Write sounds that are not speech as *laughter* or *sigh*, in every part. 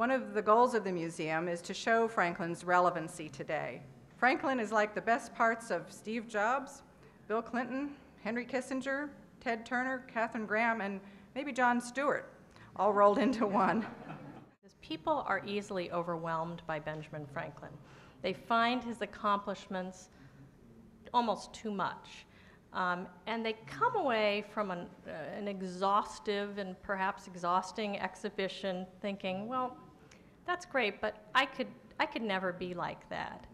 One of the goals of the museum is to show Franklin's relevancy today. Franklin is like the best parts of Steve Jobs, Bill Clinton, Henry Kissinger, Ted Turner, Katharine Graham, and maybe Jon Stewart, all rolled into one. *laughs* People are easily overwhelmed by Benjamin Franklin. They find his accomplishments almost too much. Um, and they come away from an, uh, an exhaustive and perhaps exhausting exhibition thinking, well, that's great, but I could, I could never be like that.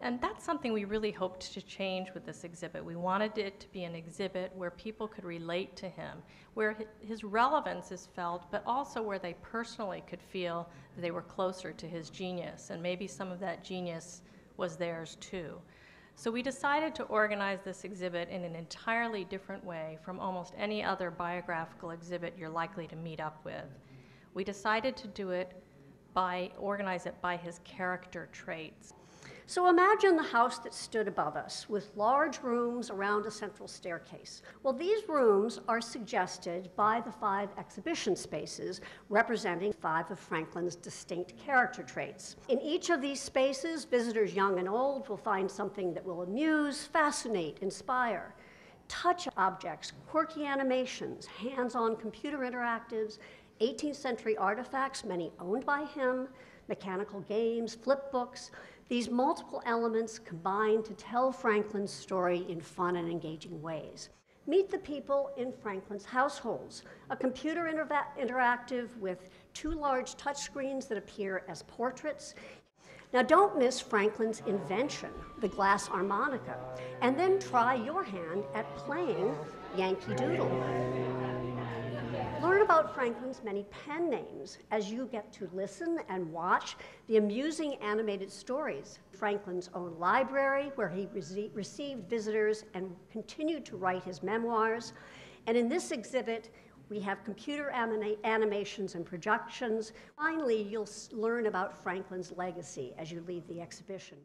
And that's something we really hoped to change with this exhibit. We wanted it to be an exhibit where people could relate to him, where his relevance is felt, but also where they personally could feel they were closer to his genius, and maybe some of that genius was theirs too. So we decided to organize this exhibit in an entirely different way from almost any other biographical exhibit you're likely to meet up with. We decided to do it by, organize it by his character traits. So imagine the house that stood above us with large rooms around a central staircase. Well, these rooms are suggested by the five exhibition spaces representing five of Franklin's distinct character traits. In each of these spaces, visitors young and old will find something that will amuse, fascinate, inspire. Touch objects, quirky animations, hands on computer interactives, 18th century artifacts, many owned by him, mechanical games, flip books. These multiple elements combine to tell Franklin's story in fun and engaging ways. Meet the people in Franklin's households, a computer interactive with two large touchscreens that appear as portraits. Now don't miss Franklin's invention, the glass harmonica, and then try your hand at playing Yankee Doodle. Franklin's many pen names as you get to listen and watch the amusing animated stories. Franklin's own library, where he received visitors and continued to write his memoirs. And in this exhibit, we have computer anima animations and projections. Finally, you'll learn about Franklin's legacy as you leave the exhibition.